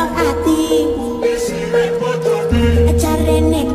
Ati, si me encuentro a ti, echarle en el